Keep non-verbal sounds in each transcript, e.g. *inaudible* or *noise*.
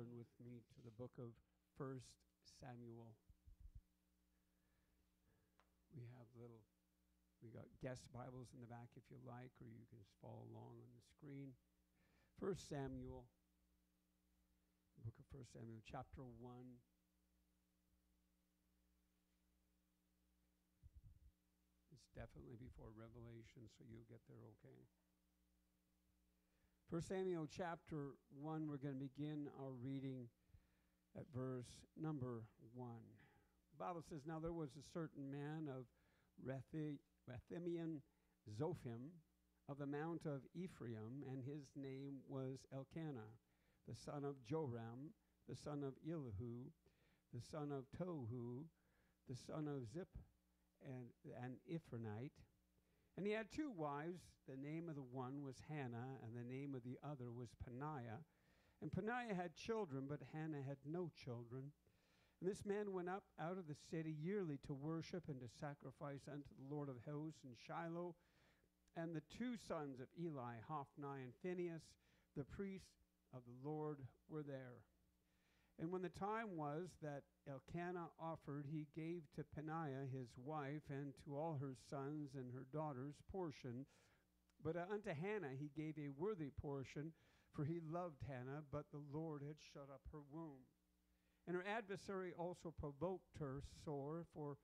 turn with me to the book of First Samuel. We have little, we got guest Bibles in the back if you like, or you can just follow along on the screen. First Samuel, book of First Samuel, chapter one. It's definitely before Revelation, so you'll get there okay. First Samuel chapter 1, we're going to begin our reading at verse number 1. The Bible says, Now there was a certain man of Rephiim Zophim of the mount of Ephraim, and his name was Elkanah, the son of Jeroham, the son of Elihu, the son of Tohu, the son of Zuph, and an Ephrathite and he had two wives. The name of the one was Hannah, and the name of the other was Peninnah. And Peninnah had children, but Hannah had no children. And this man went up out of the city yearly to worship and to sacrifice unto the Lord of hosts in Shiloh. And the two sons of Eli, Hophni and Phinehas, the priests of the Lord, were there. And when the time was that Elkanah offered, he gave to Peninnah his wife and to all her sons and her daughters portion. But unto Hannah he gave a worthy portion, for he loved Hannah, but the Lord had shut up her womb. And her adversary also provoked her sore for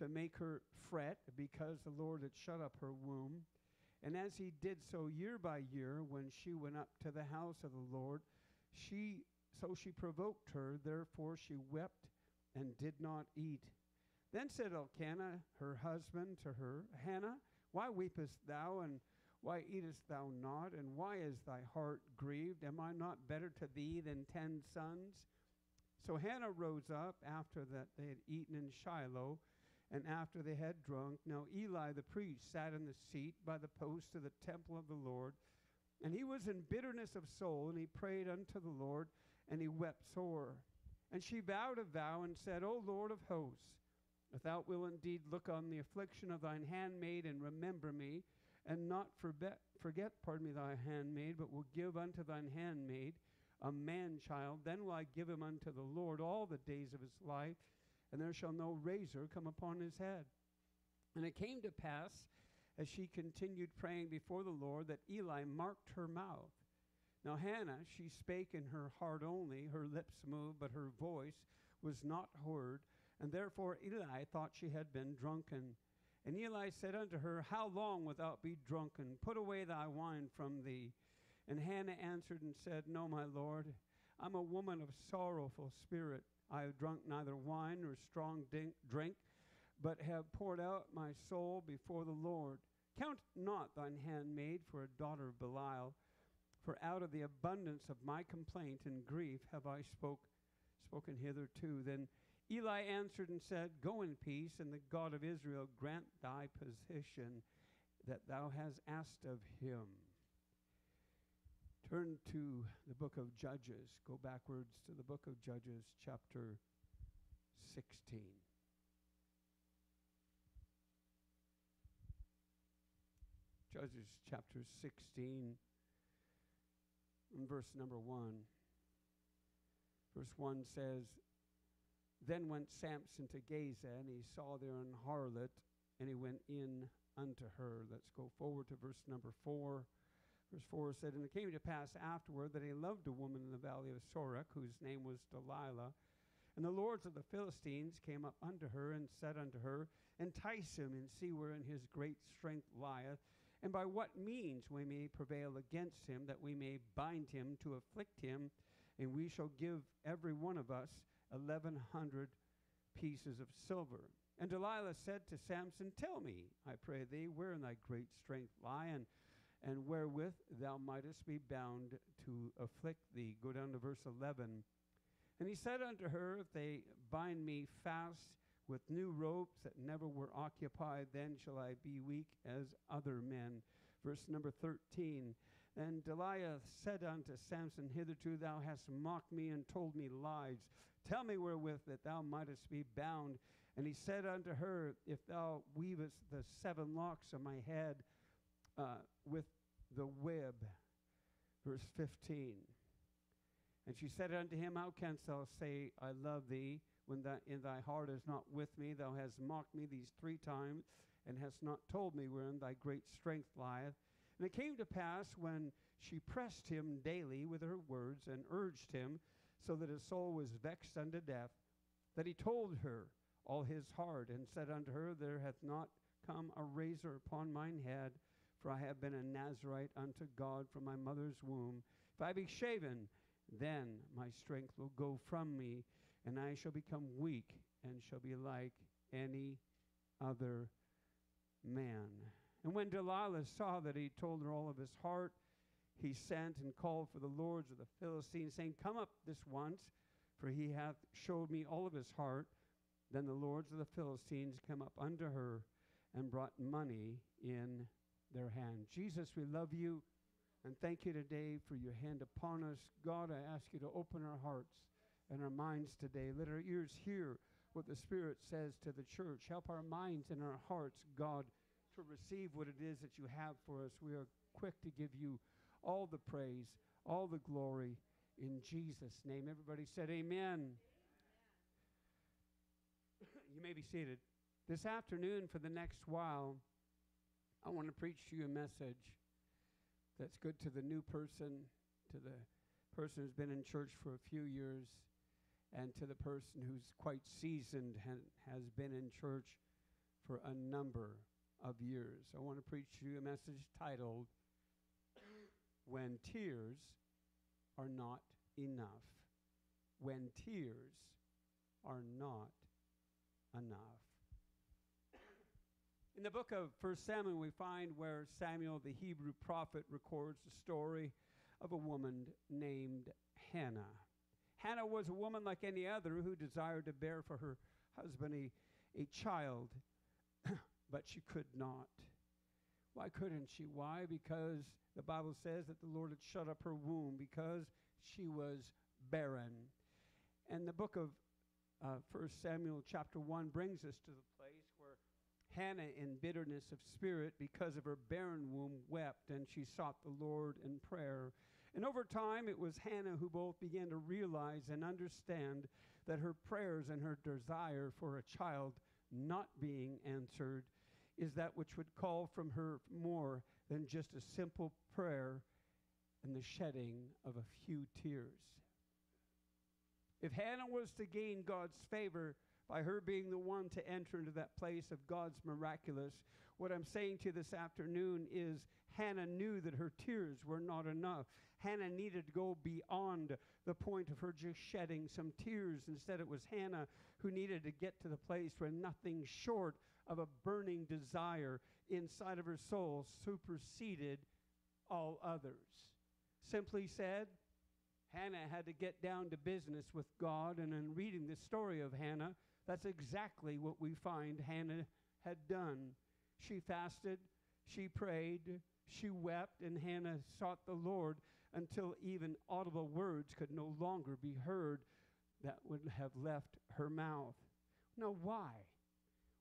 to make her fret, because the Lord had shut up her womb. And as he did so year by year, when she went up to the house of the Lord, she so she provoked her, therefore she wept and did not eat. Then said Elkanah, her husband, to her, Hannah, why weepest thou, and why eatest thou not, and why is thy heart grieved? Am I not better to thee than ten sons? So Hannah rose up after that they had eaten in Shiloh, and after they had drunk. Now Eli the priest sat in the seat by the post of the temple of the Lord, and he was in bitterness of soul, and he prayed unto the Lord and he wept sore. And she vowed a vow and said, O Lord of hosts, if thou wilt indeed look on the affliction of thine handmaid and remember me, and not forget, forget, pardon me, thy handmaid, but will give unto thine handmaid a man child, then will I give him unto the Lord all the days of his life, and there shall no razor come upon his head. And it came to pass, as she continued praying before the Lord, that Eli marked her mouth. Now, Hannah, she spake in her heart only, her lips moved, but her voice was not heard. And therefore Eli thought she had been drunken. And Eli said unto her, How long wilt thou be drunken? Put away thy wine from thee. And Hannah answered and said, No, my Lord, I'm a woman of sorrowful spirit. I have drunk neither wine nor strong drink, but have poured out my soul before the Lord. Count not thine handmaid for a daughter of Belial for out of the abundance of my complaint and grief have I spoke, spoken hitherto. Then Eli answered and said, Go in peace, and the God of Israel grant thy position that thou hast asked of him. Turn to the book of Judges. Go backwards to the book of Judges, chapter 16. Judges chapter 16 in verse number 1. Verse 1 says, Then went Samson to Gaza, and he saw there an harlot, and he went in unto her. Let's go forward to verse number 4. Verse 4 said, And it came to pass afterward that he loved a woman in the valley of Sorek, whose name was Delilah. And the lords of the Philistines came up unto her and said unto her, Entice him and see wherein his great strength lieth, and by what means we may prevail against him, that we may bind him to afflict him, and we shall give every one of us eleven hundred pieces of silver. And Delilah said to Samson, Tell me, I pray thee, wherein thy great strength lie, and, and wherewith thou mightest be bound to afflict thee. Go down to verse 11. And he said unto her, If they bind me fast, with new ropes that never were occupied, then shall I be weak as other men. Verse number 13. Then Delilah said unto Samson, Hitherto thou hast mocked me and told me lies. Tell me wherewith that thou mightest be bound. And he said unto her, If thou weavest the seven locks of my head uh, with the web. Verse 15. And she said unto him, How canst thou say, I love thee, when thy, in thy heart is not with me? Thou hast mocked me these three times, and hast not told me wherein thy great strength lieth. And it came to pass when she pressed him daily with her words, and urged him, so that his soul was vexed unto death, that he told her all his heart, and said unto her, There hath not come a razor upon mine head, for I have been a Nazarite unto God from my mother's womb. If I be shaven, then my strength will go from me, and I shall become weak, and shall be like any other man. And when Delilah saw that he told her all of his heart, he sent and called for the lords of the Philistines, saying, Come up this once, for he hath showed me all of his heart. Then the lords of the Philistines came up unto her and brought money in their hand. Jesus, we love you and thank you today for your hand upon us. God, I ask you to open our hearts and our minds today. Let our ears hear what the Spirit says to the church. Help our minds and our hearts, God, to receive what it is that you have for us. We are quick to give you all the praise, all the glory in Jesus' name. Everybody said, Amen. *coughs* you may be seated. This afternoon, for the next while, I want to preach to you a message that's good to the new person, to the person who's been in church for a few years, and to the person who's quite seasoned and has been in church for a number of years. I want to preach to you a message titled, When Tears Are Not Enough. When Tears Are Not Enough. In the book of 1 Samuel, we find where Samuel, the Hebrew prophet, records the story of a woman named Hannah. Hannah was a woman like any other who desired to bear for her husband a, a child, *clears throat* but she could not. Why couldn't she? Why? Because the Bible says that the Lord had shut up her womb because she was barren. And the book of uh, 1 Samuel, chapter 1, brings us to the place where Hannah, in bitterness of spirit because of her barren womb, wept, and she sought the Lord in prayer. And over time, it was Hannah who both began to realize and understand that her prayers and her desire for a child not being answered is that which would call from her more than just a simple prayer and the shedding of a few tears. If Hannah was to gain God's favor, by her being the one to enter into that place of God's miraculous. What I'm saying to you this afternoon is Hannah knew that her tears were not enough. Hannah needed to go beyond the point of her just shedding some tears. Instead, it was Hannah who needed to get to the place where nothing short of a burning desire inside of her soul superseded all others. Simply said, Hannah had to get down to business with God. And in reading the story of Hannah, that's exactly what we find Hannah had done. She fasted, she prayed, she wept, and Hannah sought the Lord until even audible words could no longer be heard that would have left her mouth. Now, why?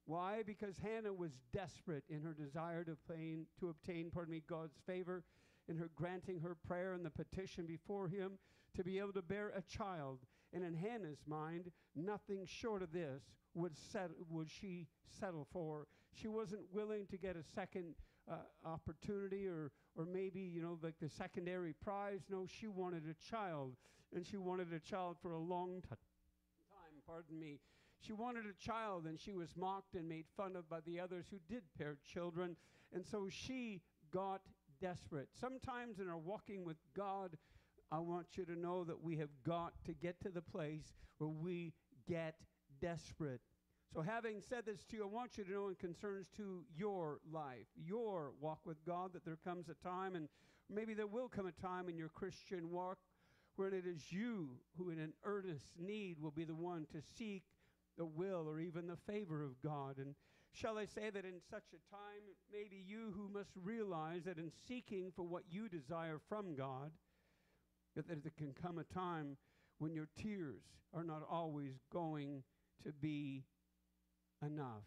Why? Because Hannah was desperate in her desire to obtain, to obtain, pardon me, God's favor, in her granting her prayer and the petition before Him to be able to bear a child. And in Hannah's mind, nothing short of this would, set, would she settle for. She wasn't willing to get a second uh, opportunity or, or maybe, you know, like the secondary prize. No, she wanted a child. And she wanted a child for a long t- time, pardon me. She wanted a child, and she was mocked and made fun of by the others who did bear children. And so she got desperate. Sometimes in our walking with God, I want you to know that we have got to get to the place where we get desperate. So, having said this to you, I want you to know in concerns to your life, your walk with God, that there comes a time, and maybe there will come a time in your Christian walk when it is you who, in an earnest need, will be the one to seek the will or even the favor of God. And shall I say that in such a time, maybe you who must realize that in seeking for what you desire from God, that there can come a time when your tears are not always going to be enough.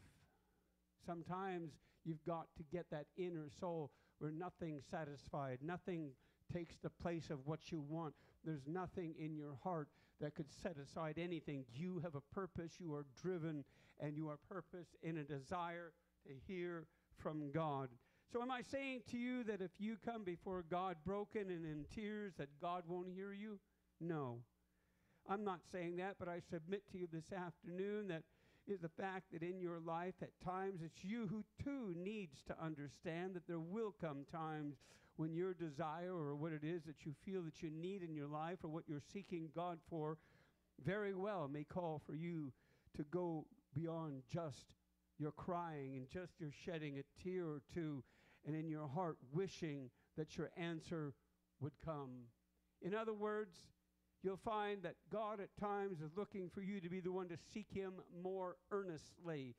Sometimes you've got to get that inner soul where nothing's satisfied, nothing takes the place of what you want. there's nothing in your heart that could set aside anything. You have a purpose, you are driven, and you are purpose in a desire to hear from God. So, am I saying to you that if you come before God broken and in tears, that God won't hear you? No. I'm not saying that, but I submit to you this afternoon that is the fact that in your life at times it's you who too needs to understand that there will come times when your desire or what it is that you feel that you need in your life or what you're seeking God for very well may call for you to go beyond just your crying and just your shedding a tear or two and in your heart wishing that your answer would come. In other words, you'll find that God at times is looking for you to be the one to seek Him more earnestly.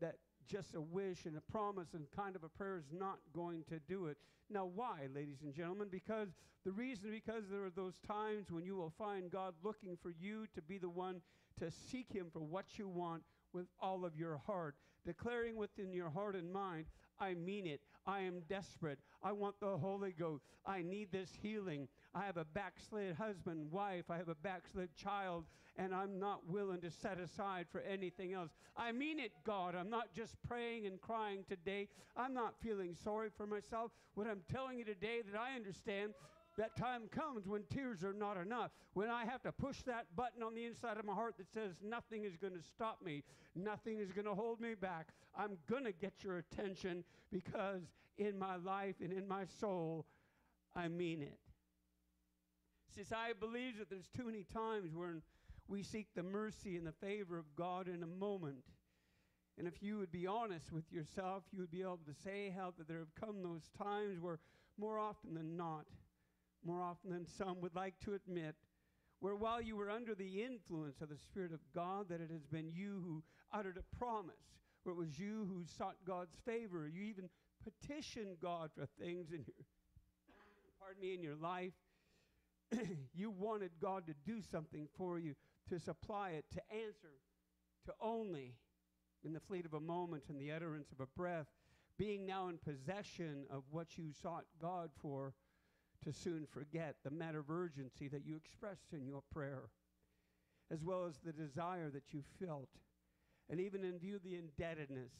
That just a wish and a promise and kind of a prayer is not going to do it. Now, why, ladies and gentlemen? Because the reason, because there are those times when you will find God looking for you to be the one to seek Him for what you want with all of your heart, declaring within your heart and mind, I mean it. I am desperate. I want the Holy Ghost. I need this healing. I have a backslid husband, wife. I have a backslid child, and I'm not willing to set aside for anything else. I mean it, God. I'm not just praying and crying today. I'm not feeling sorry for myself. What I'm telling you today that I understand that time comes when tears are not enough, when I have to push that button on the inside of my heart that says, Nothing is going to stop me, nothing is going to hold me back. I'm going to get your attention because in my life and in my soul, I mean it. Since I believe that there's too many times when we seek the mercy and the favor of God in a moment. And if you would be honest with yourself, you would be able to say how that there have come those times where more often than not, more often than some would like to admit, where while you were under the influence of the Spirit of God, that it has been you who uttered a promise, where it was you who sought God's favor. You even petitioned God for things in your, pardon me, in your life. *clears throat* you wanted God to do something for you, to supply it, to answer, to only, in the fleet of a moment and the utterance of a breath, being now in possession of what you sought God for to soon forget the matter of urgency that you expressed in your prayer, as well as the desire that you felt, and even in view of the indebtedness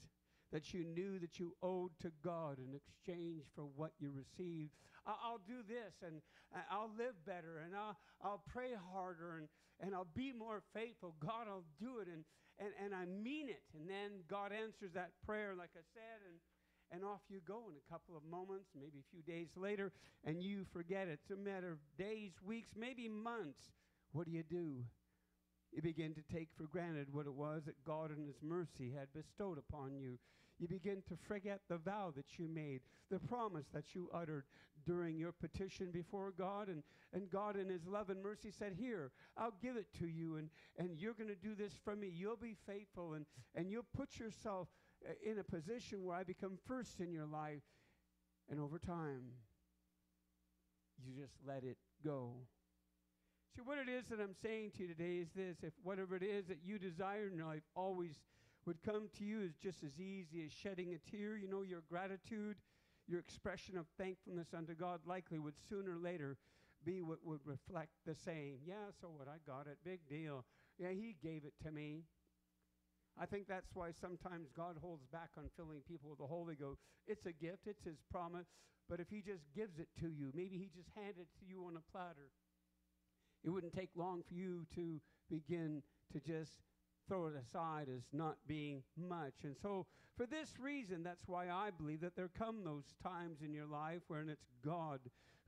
that you knew that you owed to God in exchange for what you received. I'll do this and I'll live better and I'll, I'll pray harder and, and I'll be more faithful. God, I'll do it. And, and, and I mean it. And then God answers that prayer, like I said, and and off you go in a couple of moments, maybe a few days later, and you forget it. It's a matter of days, weeks, maybe months. What do you do? You begin to take for granted what it was that God in His mercy had bestowed upon you. You begin to forget the vow that you made, the promise that you uttered during your petition before God. And, and God, in His love and mercy, said, Here, I'll give it to you, and, and you're going to do this for me. You'll be faithful, and, and you'll put yourself uh, in a position where I become first in your life. And over time, you just let it go. See, what it is that I'm saying to you today is this if whatever it is that you desire in life always would come to you is just as easy as shedding a tear, you know, your gratitude, your expression of thankfulness unto God likely would sooner or later be what would reflect the same. Yeah, so what? I got it. Big deal. Yeah, He gave it to me. I think that's why sometimes God holds back on filling people with the Holy Ghost. It's a gift, it's His promise, but if He just gives it to you, maybe He just handed it to you on a platter, it wouldn't take long for you to begin to just throw it aside as not being much. And so, for this reason, that's why I believe that there come those times in your life wherein it's God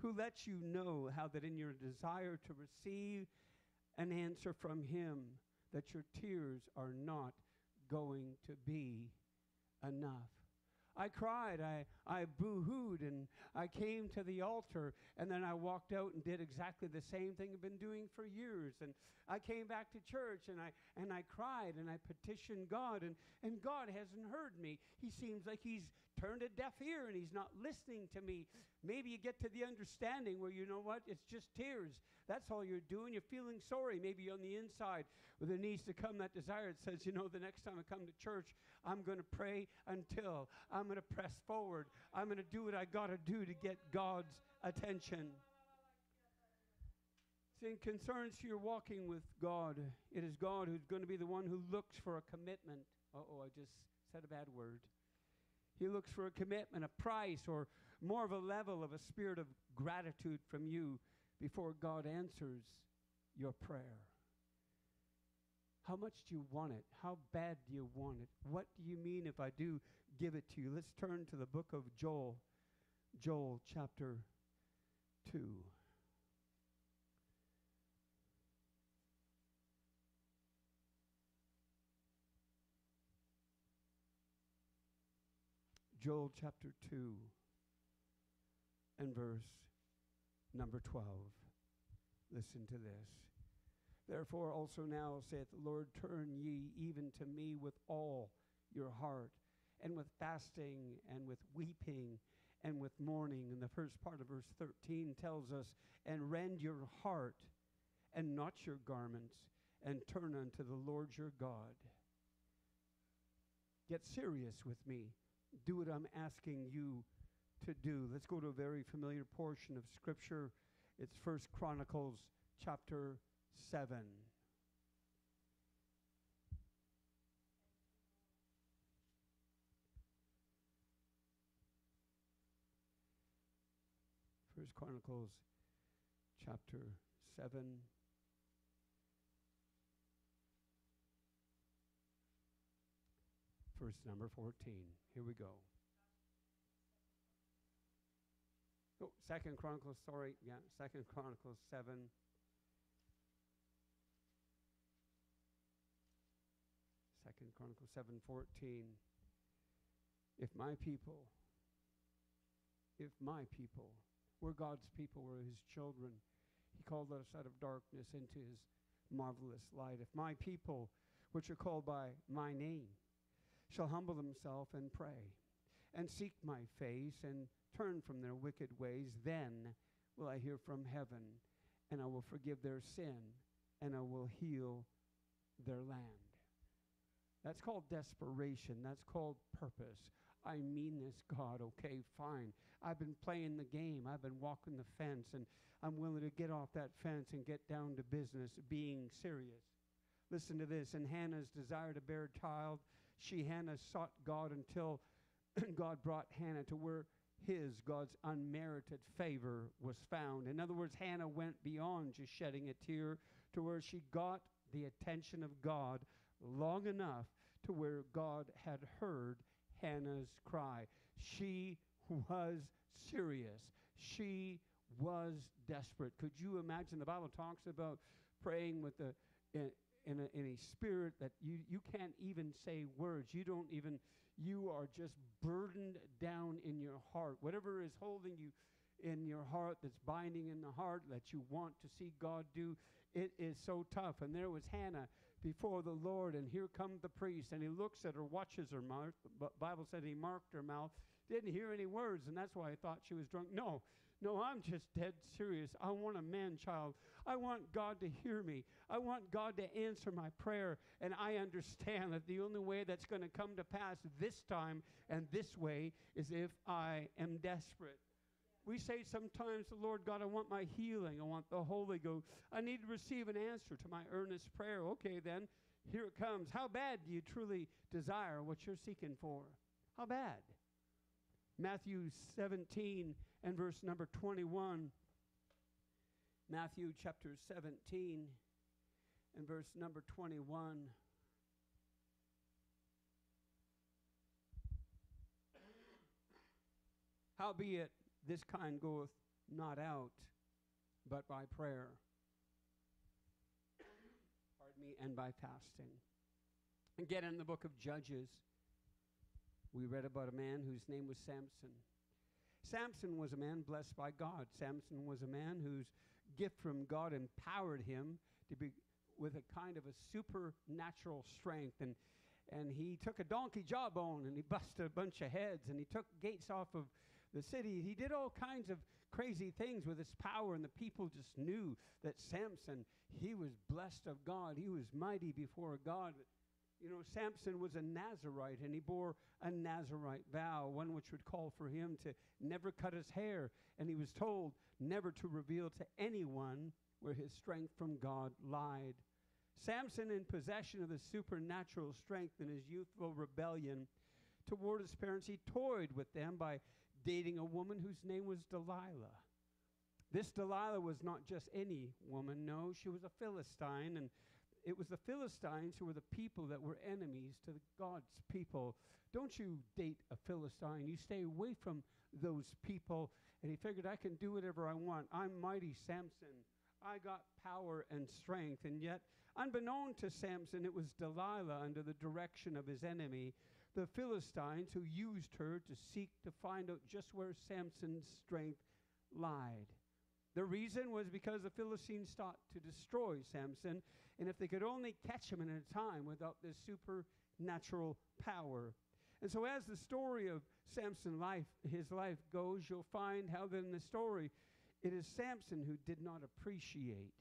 who lets you know how that in your desire to receive an answer from Him, that your tears are not going to be enough. I cried, I, I boo hooed, and I came to the altar, and then I walked out and did exactly the same thing I've been doing for years. And I came back to church, and I, and I cried, and I petitioned God, and, and God hasn't heard me. He seems like He's turned a deaf ear, and He's not listening to me. Maybe you get to the understanding where you know what? It's just tears. That's all you're doing. You're feeling sorry, maybe on the inside, where there needs to come that desire. It says, you know, the next time I come to church, I'm going to pray until I'm going to press forward. I'm going to do what I got to do to get God's attention. in concerns to your walking with God, it is God who's going to be the one who looks for a commitment. oh, I just said a bad word. He looks for a commitment, a price, or more of a level of a spirit of gratitude from you before God answers your prayer. How much do you want it? How bad do you want it? What do you mean if I do give it to you? Let's turn to the book of Joel, Joel chapter 2. Joel chapter 2 and verse number 12. Listen to this. Therefore, also now saith the Lord, turn ye even to me with all your heart, and with fasting, and with weeping, and with mourning. And the first part of verse 13 tells us, and rend your heart, and not your garments, and turn unto the Lord your God. Get serious with me. Do what I'm asking you to do. Let's go to a very familiar portion of Scripture. It's First Chronicles chapter 7. First Chronicles chapter 7. Verse number 14. Here we go. Oh, Second Chronicles, sorry, yeah, Second Chronicles 7. Second Chronicles 7:14. If my people, if my people, we're God's people, we're his children. He called us out of darkness into his marvelous light. If my people, which are called by my name, shall humble themselves and pray, and seek my face, and turn from their wicked ways, then will I hear from heaven, and I will forgive their sin, and I will heal their land. That's called desperation. That's called purpose. I mean this, God. Okay, fine. I've been playing the game. I've been walking the fence, and I'm willing to get off that fence and get down to business, being serious. Listen to this. In Hannah's desire to bear a child, she, Hannah, sought God until *clears throat* God brought Hannah to where his, God's unmerited favor was found. In other words, Hannah went beyond just shedding a tear to where she got the attention of God long enough to where God had heard Hannah's cry. She was serious. She was desperate. Could you imagine? The Bible talks about praying with the in, in, a, in a spirit that you, you can't even say words. You don't even, you are just burdened down in your heart. Whatever is holding you in your heart, that's binding in the heart, that you want to see God do, it is so tough. And there was Hannah before the Lord, and here come the priest, and he looks at her, watches her mouth. The Bible said he marked her mouth, didn't hear any words, and that's why I thought she was drunk. No, no, I'm just dead serious. I want a man child. I want God to hear me. I want God to answer my prayer. And I understand that the only way that's going to come to pass this time and this way is if I am desperate. We say sometimes, Lord God, I want my healing. I want the Holy Ghost. I need to receive an answer to my earnest prayer. Okay, then, here it comes. How bad do you truly desire what you're seeking for? How bad? Matthew 17 and verse number 21. Matthew chapter 17 and verse number 21. Howbeit, this kind goeth not out but by prayer. Pardon me, and by fasting. Again, in the book of Judges, we read about a man whose name was Samson. Samson was a man blessed by God. Samson was a man whose gift from God empowered him to be with a kind of a supernatural strength. And, and he took a donkey jawbone and he busted a bunch of heads and he took gates off of the city. He did all kinds of crazy things with his power, and the people just knew that Samson, he was blessed of God. He was mighty before God. You know, Samson was a Nazarite, and he bore a Nazarite vow, one which would call for him to never cut his hair. And he was told never to reveal to anyone where his strength from God lied. Samson, in possession of the supernatural strength in his youthful rebellion toward his parents, he toyed with them by dating a woman whose name was Delilah. This Delilah was not just any woman, no, she was a Philistine, and it was the Philistines who were the people that were enemies to the God's people. Don't you date a Philistine. You stay away from those people. And he figured, I can do whatever I want. I'm mighty Samson. I got power and strength. And yet, unbeknown to Samson, it was Delilah under the direction of his enemy, the Philistines, who used her to seek to find out just where Samson's strength lied. The reason was because the Philistines sought to destroy Samson, and if they could only catch him in a time without this supernatural power. And so, as the story of Samson's life, his life goes, you'll find how that in the story, it is Samson who did not appreciate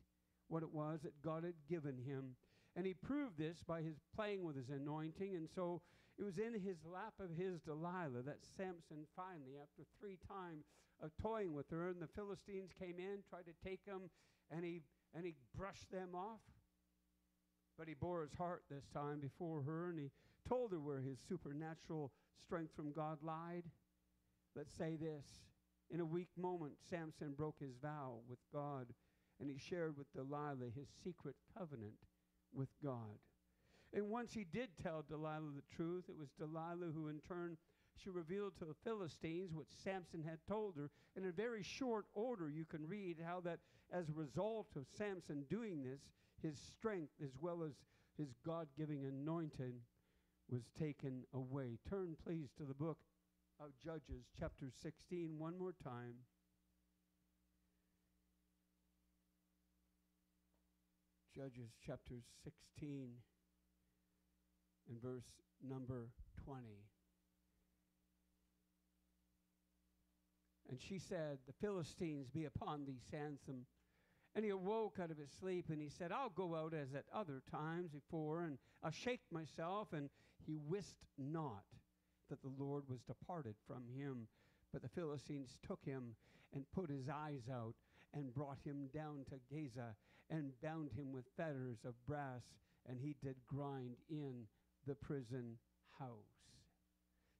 what it was that God had given him. And he proved this by his playing with his anointing. And so it was in his lap of his Delilah that Samson finally, after three times of toying with her, and the Philistines came in, tried to take him, and he and he brushed them off. But he bore his heart this time before her, and he told her where his supernatural strength from God lied. Let's say this. In a weak moment, Samson broke his vow with God, and he shared with Delilah his secret covenant with God. And once he did tell Delilah the truth, it was Delilah who, in turn, she revealed to the Philistines what Samson had told her. In a very short order, you can read how that as a result of Samson doing this, his strength as well as his God giving anointing was taken away. Turn, please, to the book of Judges, chapter 16, one more time. Judges chapter 16 and verse number 20. And she said, The Philistines be upon thee, Samson. And he awoke out of his sleep and he said, I'll go out as at other times before, and I'll shake myself. And he wist not that the Lord was departed from him. But the Philistines took him and put his eyes out and brought him down to Gaza and bound him with fetters of brass, and he did grind in the prison house.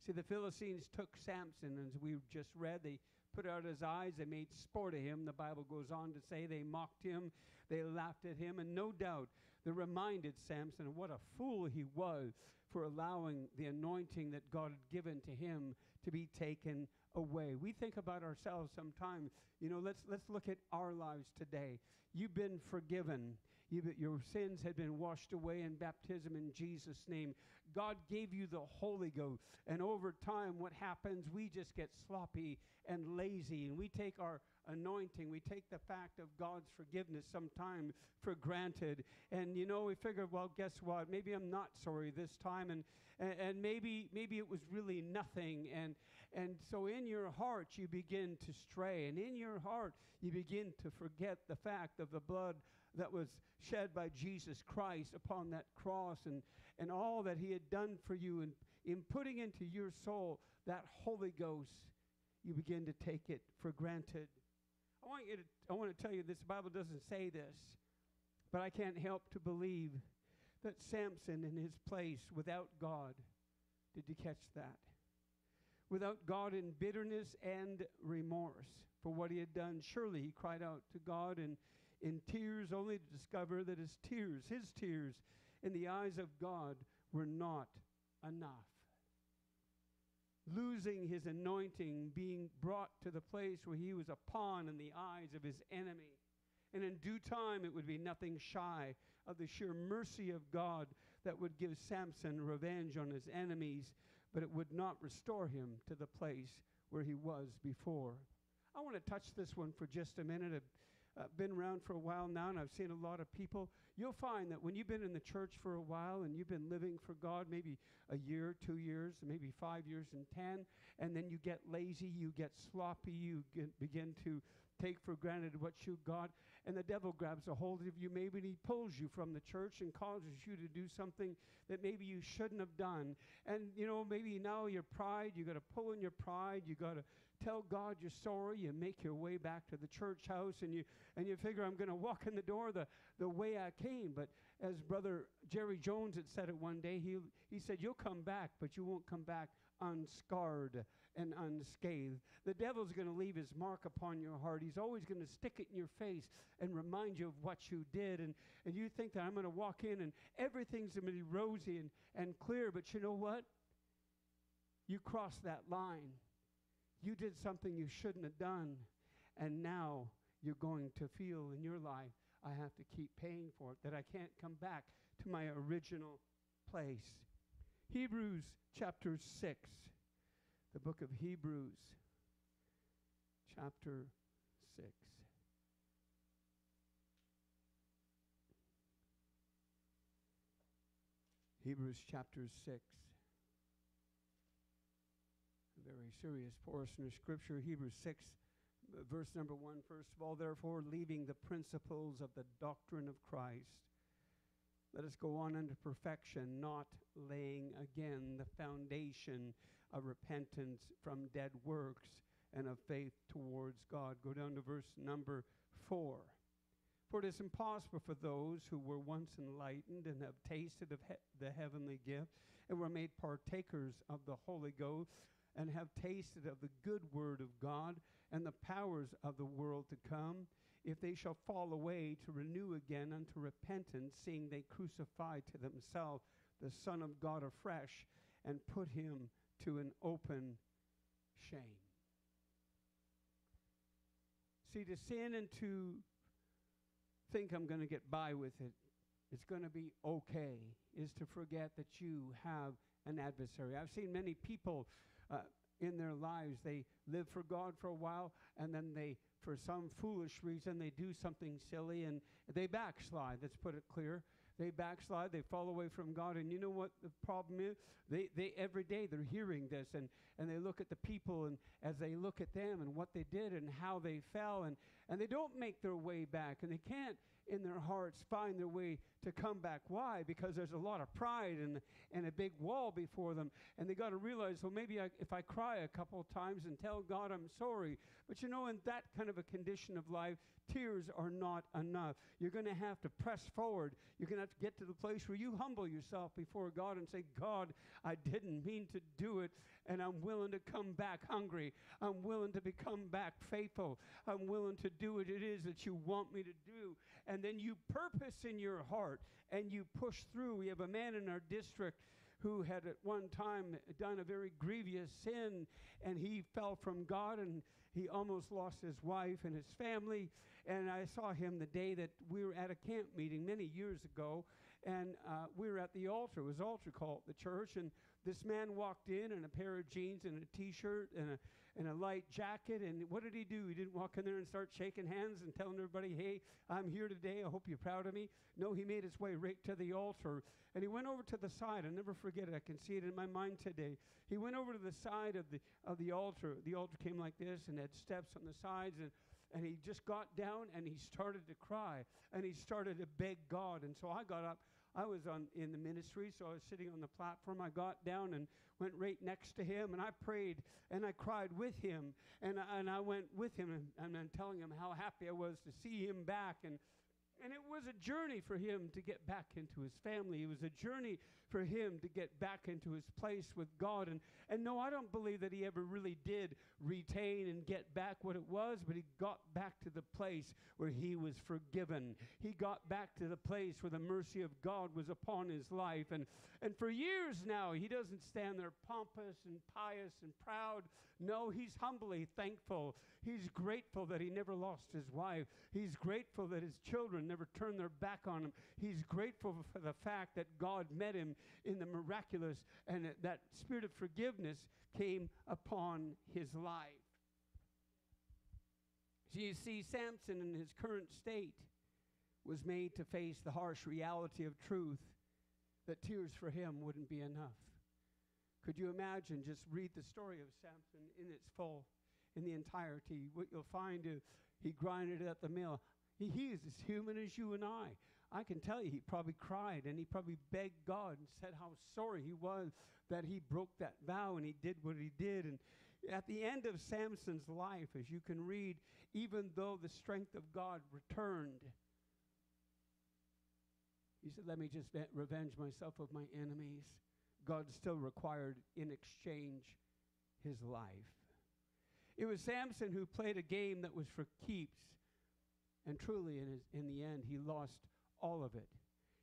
See, the Philistines took Samson, as we just read, they put out his eyes, they made sport of him. The Bible goes on to say they mocked him, they laughed at him, and no doubt they reminded Samson of what a fool he was for allowing the anointing that God had given to him to be taken away. We think about ourselves sometimes. You know, let's let's look at our lives today. You've been forgiven. You've, your sins had been washed away in baptism in Jesus' name. God gave you the Holy Ghost. And over time, what happens? We just get sloppy and lazy, and we take our anointing. We take the fact of God's forgiveness sometimes for granted. And you know, we figure, well, guess what? Maybe I'm not sorry this time, and and, and maybe maybe it was really nothing. And and so in your heart you begin to stray, and in your heart you begin to forget the fact of the blood that was shed by Jesus Christ upon that cross and, and all that he had done for you and in putting into your soul that Holy Ghost, you begin to take it for granted. I want you to I want to tell you this the Bible doesn't say this, but I can't help to believe that Samson in his place without God, did you catch that? Without God in bitterness and remorse for what he had done, surely he cried out to God in, in tears, only to discover that his tears, his tears, in the eyes of God were not enough. Losing his anointing, being brought to the place where he was a pawn in the eyes of his enemy. And in due time, it would be nothing shy of the sheer mercy of God that would give Samson revenge on his enemies, but it would not restore him to the place where he was before. I want to touch this one for just a minute. I've uh, been around for a while now, and I've seen a lot of people. You'll find that when you've been in the church for a while and you've been living for God, maybe a year, two years, maybe five years, and ten, and then you get lazy, you get sloppy, you get, begin to take for granted what you got, and the devil grabs a hold of you. Maybe he pulls you from the church and causes you to do something that maybe you shouldn't have done. And you know, maybe now your pride, you got to pull in your pride, you got to tell God you're sorry. You make your way back to the church house and you, and you figure, I'm going to walk in the door the, the way I came. But as Brother Jerry Jones had said it one day, he, he said, You'll come back, but you won't come back unscarred and unscathed. The devil's going to leave his mark upon your heart. He's always going to stick it in your face and remind you of what you did. And, and you think that I'm going to walk in and everything's going to be rosy and, and clear. But you know what? You crossed that line. You did something you shouldn't have done. And now you're going to feel in your life, I have to keep paying for it, that I can't come back to my original place. Hebrews chapter 6 the book of Hebrews, chapter 6. Hebrews chapter 6. A very serious portion of Scripture. Hebrews 6, verse number 1. First of all, therefore, leaving the principles of the doctrine of Christ, let us go on unto perfection, not laying again the foundation of repentance from dead works and of faith towards God. Go down to verse number four. For it is impossible for those who were once enlightened and have tasted of he- the heavenly gift and were made partakers of the Holy Ghost and have tasted of the good word of God and the powers of the world to come, if they shall fall away to renew again unto repentance, seeing they crucify to themselves the Son of God afresh and put him to an open shame. See, to sin and to think I'm going to get by with it, it's going to be okay, is to forget that you have an adversary. I've seen many people uh, in their lives, they live for God for a while, and then they, for some foolish reason, they do something silly and they backslide. Let's put it clear. They backslide, they fall away from God. And you know what the problem is? They, they every day they're hearing this and, and they look at the people and as they look at them and what they did and how they fell and, and they don't make their way back and they can't in their hearts find their way to come back. Why? Because there's a lot of pride and, and a big wall before them. And they got to realize, well, maybe I, if I cry a couple of times and tell God I'm sorry. But you know, in that kind of a condition of life, tears are not enough. You're going to have to press forward. You're going to have to get to the place where you humble yourself before God and say, God, I didn't mean to do it, and I'm willing to come back hungry. I'm willing to become back faithful. I'm willing to do what it is that you want me to do. And then you purpose in your heart and you push through. We have a man in our district who had at one time done a very grievous sin and he fell from God and he almost lost his wife and his family. And I saw him the day that we were at a camp meeting many years ago, and uh, we were at the altar. It was altar call at the church, and this man walked in in a pair of jeans and a T-shirt and a and a light jacket. And what did he do? He didn't walk in there and start shaking hands and telling everybody, "Hey, I'm here today. I hope you're proud of me." No, he made his way right to the altar, and he went over to the side. I never forget it. I can see it in my mind today. He went over to the side of the of the altar. The altar came like this and had steps on the sides and and he just got down and he started to cry and he started to beg God. And so I got up. I was on in the ministry, so I was sitting on the platform. I got down and went right next to him, and I prayed and I cried with him, and I, and I went with him and, and I'm telling him how happy I was to see him back and and it was a journey for him to get back into his family. It was a journey for him to get back into his place with God. And, and no, I don't believe that he ever really did retain and get back what it was, but he got back to the place where he was forgiven. He got back to the place where the mercy of God was upon his life. And, and for years now, he doesn't stand there pompous and pious and proud. No, he's humbly thankful. He's grateful that he never lost his wife. He's grateful that his children never turned their back on him. He's grateful for the fact that God met him in the miraculous and that spirit of forgiveness came upon his life. So you see, Samson in his current state was made to face the harsh reality of truth that tears for him wouldn't be enough. Could you imagine? Just read the story of Samson in its full, in the entirety. What you'll find is he grinded at the mill. He, he is as human as you and I. I can tell you, he probably cried and he probably begged God and said how sorry he was that he broke that vow and he did what he did. And At the end of Samson's life, as you can read, even though the strength of God returned, he said, Let me just revenge myself of my enemies. God still required in exchange his life. It was Samson who played a game that was for keeps. And truly, in, his, in the end, he lost all of it.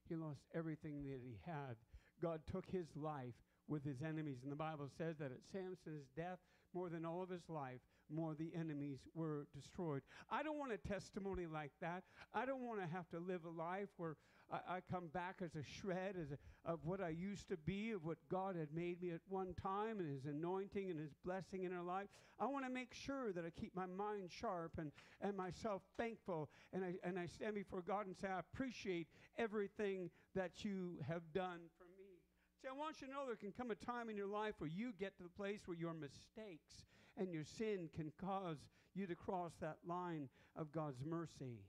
He lost everything that he had. God took his life with his enemies. And the Bible says that at Samson's death, more than all of his life, more the enemies were destroyed. I don't want a testimony like that. I don't want to have to live a life where I, I come back as a shred as a, of what I used to be, of what God had made me at one time, and His anointing and His blessing in our life. I want to make sure that I keep my mind sharp and, and myself thankful, and I, and I stand before God and say, I appreciate everything that you have done for me. See, I want you to know there can come a time in your life where you get to the place where your mistakes and your sin can cause you to cross that line of God's mercy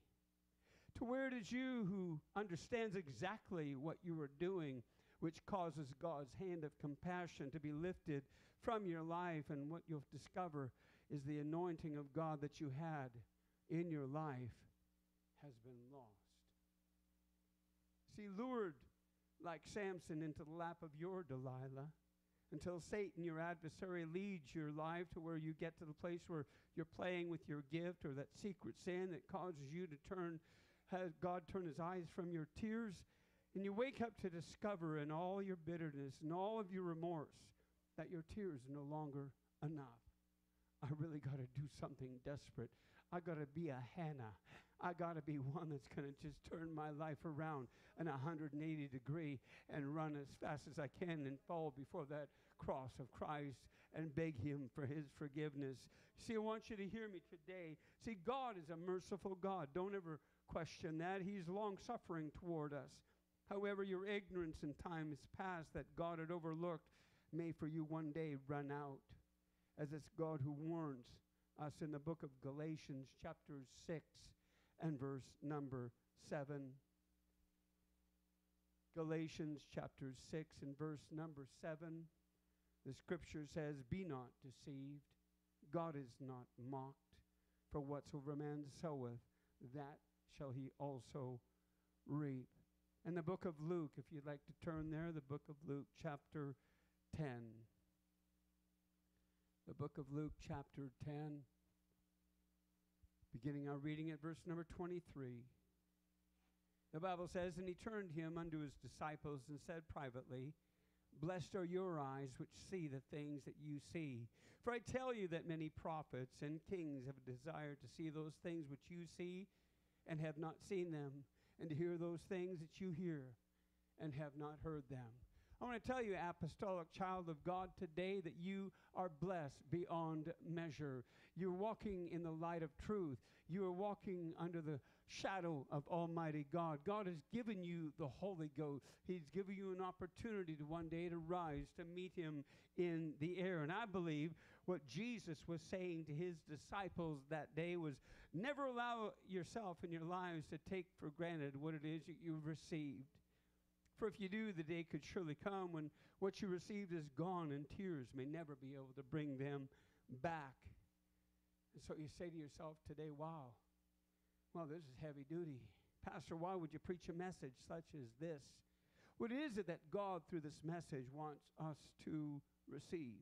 to where it is you who understands exactly what you are doing, which causes God's hand of compassion to be lifted from your life. And what you'll discover is the anointing of God that you had in your life has been lost. See, lured like Samson into the lap of your Delilah until Satan, your adversary, leads your life to where you get to the place where you're playing with your gift or that secret sin that causes you to turn has God turned his eyes from your tears? And you wake up to discover in all your bitterness and all of your remorse that your tears are no longer enough. I really got to do something desperate. I got to be a Hannah. I got to be one that's going to just turn my life around in 180 degree and run as fast as I can and fall before that cross of Christ and beg him for his forgiveness. See, I want you to hear me today. See, God is a merciful God. Don't ever question that. He's long suffering toward us. However, your ignorance in times past that God had overlooked may for you one day run out. As it's God who warns us in the book of Galatians, chapter 6 and verse number 7. Galatians chapter 6 and verse number 7. The scripture says, Be not deceived. God is not mocked. For whatsoever man soweth, that shall he also reap. In the book of Luke, if you'd like to turn there, the book of Luke, chapter 10. The book of Luke, chapter 10, beginning our reading at verse number 23. The Bible says, And he turned him unto his disciples and said privately, Blessed are your eyes which see the things that you see. For I tell you that many prophets and kings have desired to see those things which you see and have not seen them, and to hear those things that you hear and have not heard them. I want to tell you, apostolic child of God, today that you are blessed beyond measure. You're walking in the light of truth. You are walking under the shadow of Almighty God. God has given you the Holy Ghost. He's given you an opportunity to one day to rise to meet Him in the air. And I believe what Jesus was saying to His disciples that day was never allow yourself in your lives to take for granted what it is that you've received. For if you do, the day could surely come when what you received is gone and tears may never be able to bring them back. And so you say to yourself today, wow, well, this is heavy duty. Pastor, why would you preach a message such as this? What is it that God, through this message, wants us to receive?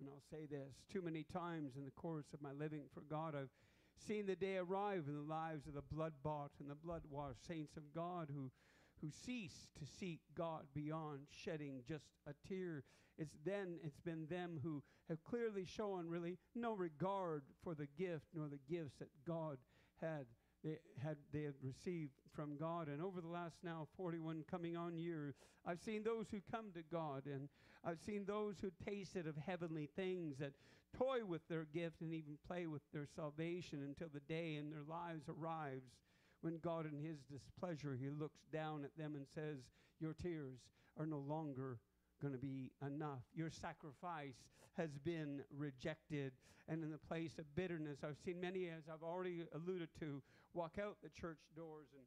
And I'll say this too many times in the course of my living for God, I've seen the day arrive in the lives of the blood bought and the blood washed saints of God who, who cease to seek God beyond shedding just a tear. It's then, it's been them who have clearly shown really no regard for the gift nor the gifts that God had they had they had received from God. And over the last now 41 coming on years, I've seen those who come to God, and I've seen those who tasted of heavenly things that toy with their gift and even play with their salvation until the day in their lives arrives when God, in His displeasure, He looks down at them and says, Your tears are no longer going to be enough. Your sacrifice has been rejected. And in the place of bitterness, I've seen many, as I've already alluded to, walk out the church doors and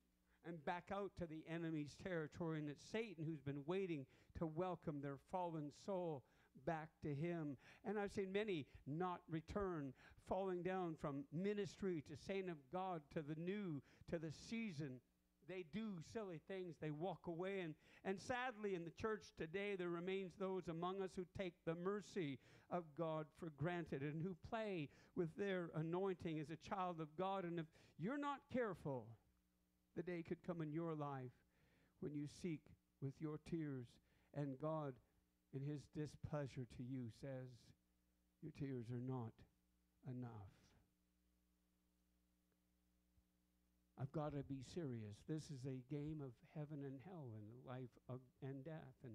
and back out to the enemy's territory, and it's Satan who's been waiting to welcome their fallen soul back to Him. And I've seen many not return, falling down from ministry to saint of God to the new, to the season. They do silly things. They walk away. And, and sadly, in the church today, there remains those among us who take the mercy of God for granted and who play with their anointing as a child of God. And if you're not careful, the day could come in your life when you seek with your tears, and God, in His displeasure to you, says, Your tears are not enough. I've got to be serious. This is a game of heaven and hell and life of, and death and,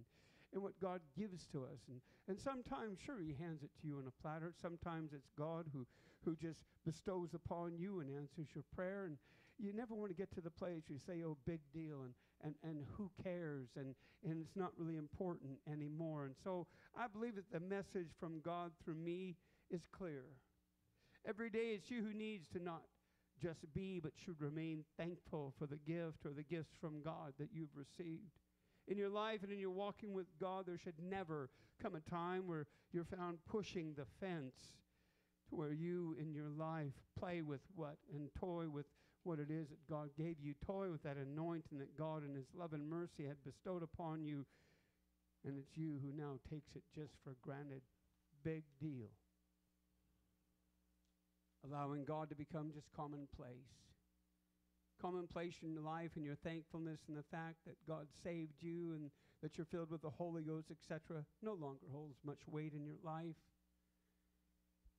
and what God gives to us. And, and sometimes, sure, He hands it to you on a platter. Sometimes it's God who, who just bestows upon you and answers your prayer. And you never want to get to the place where you say, oh, big deal, and, and, and who cares, and, and it's not really important anymore. And so I believe that the message from God through me is clear. Every day it's you who needs to not just be, but should remain thankful for the gift or the gifts from God that you've received. In your life and in your walking with God, there should never come a time where you're found pushing the fence to where you in your life play with what and toy with what it is that God gave you. Toy with that anointing that God in His love and mercy had bestowed upon you. And it's you who now takes it just for granted. Big deal allowing God to become just commonplace. Commonplace in your life and your thankfulness and the fact that God saved you and that you're filled with the Holy Ghost, etc., no longer holds much weight in your life.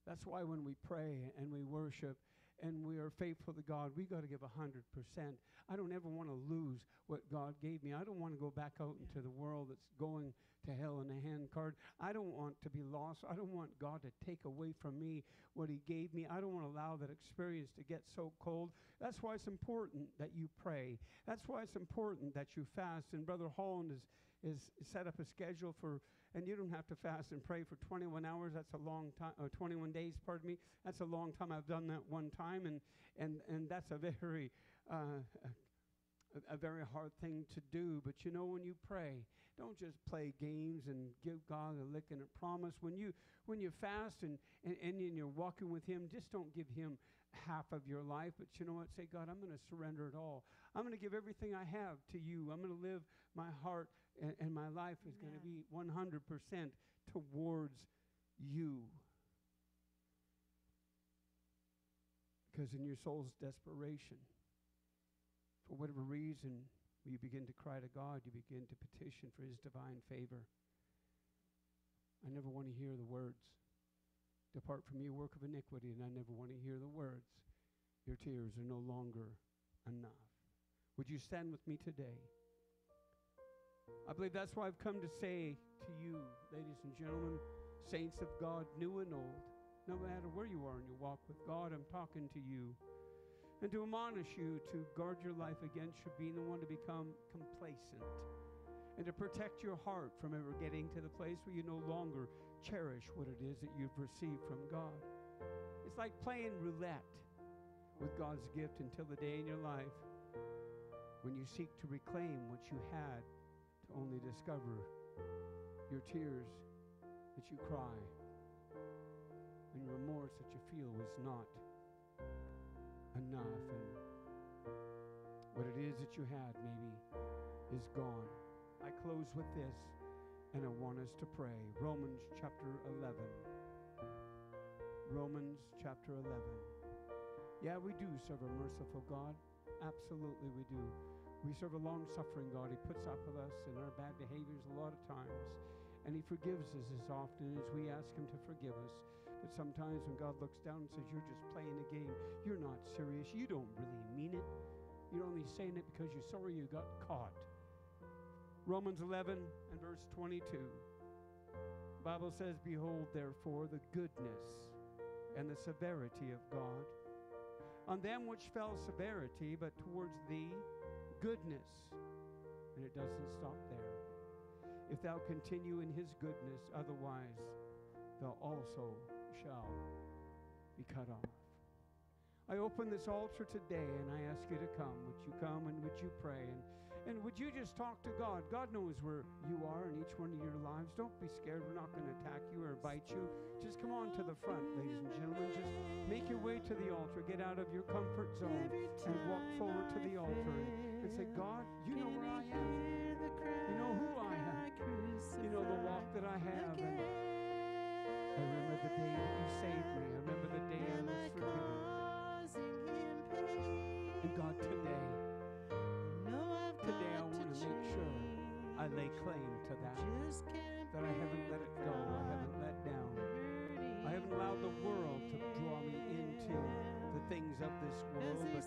That's why when we pray and we worship and we are faithful to God, we got to give 100%. I don't ever want to lose what God gave me. I don't want to go back out into the world that's going to hell in a handcart. I don't want to be lost. I don't want God to take away from me what He gave me. I don't want to allow that experience to get so cold. That's why it's important that you pray. That's why it's important that you fast. And Brother Holland is, is set up a schedule for and you don't have to fast and pray for 21 hours. That's a long time, or 21 days, pardon me. That's a long time. I've done that one time, and, and, and that's a very, uh, a, a very hard thing to do. But you know, when you pray, don't just play games and give God a lick and a promise. When you, when you fast and, and, and you're walking with Him, just don't give Him half of your life, but you know what? Say, God, I'm going to surrender it all. I'm going to give everything I have to you. I'm going to live my heart and, and my life is going to be 100% towards you. Because in your soul's desperation, for whatever reason, you begin to cry to God, you begin to petition for His divine favor. I never want to hear the words, Depart from me, work of iniquity, and I never want to hear the words, Your tears are no longer enough. Would you stand with me today? I believe that's why I've come to say to you, ladies and gentlemen, saints of God, new and old, no matter where you are in your walk with God, I'm talking to you. And to admonish you to guard your life against your being the one to become complacent and to protect your heart from ever getting to the place where you no longer cherish what it is that you've received from God. It's like playing roulette with God's gift until the day in your life when you seek to reclaim what you had to only discover your tears that you cry and remorse that you feel was not enough and what it is that you had maybe is gone. I close with this and I want us to pray. Romans chapter 11. Romans chapter 11. Yeah, we do serve a merciful God. Absolutely, we do. We serve a long suffering God. He puts up with us and our bad behaviors a lot of times. And He forgives us as often as we ask Him to forgive us. But sometimes when God looks down and says, You're just playing a game, you're not serious, you don't really mean it. You're only saying it because you're sorry you got caught. Romans 11 and verse 22. The Bible says, Behold, therefore, the goodness and the severity of God. On them which fell severity, but towards thee goodness. And it doesn't stop there. If thou continue in his goodness, otherwise thou also shall be cut off. I open this altar today and I ask you to come. Would you come and would you pray? And, and would you just talk to God? God knows where you are in each one of your lives. Don't be scared. We're not going to attack you or bite you. Just come on to the front, ladies and gentlemen. Just make your way to the altar. Get out of your comfort zone and walk forward to the altar and, and say, God, you know where I am. You know who I am. You know the walk that I have. And, I remember the day that you saved me. I remember the day Am I was forgiven. And God, today, I today I want to, make sure I lay claim to that. That I haven't let it go. I haven't let down. I haven't allowed the world to draw me into the things of this world. But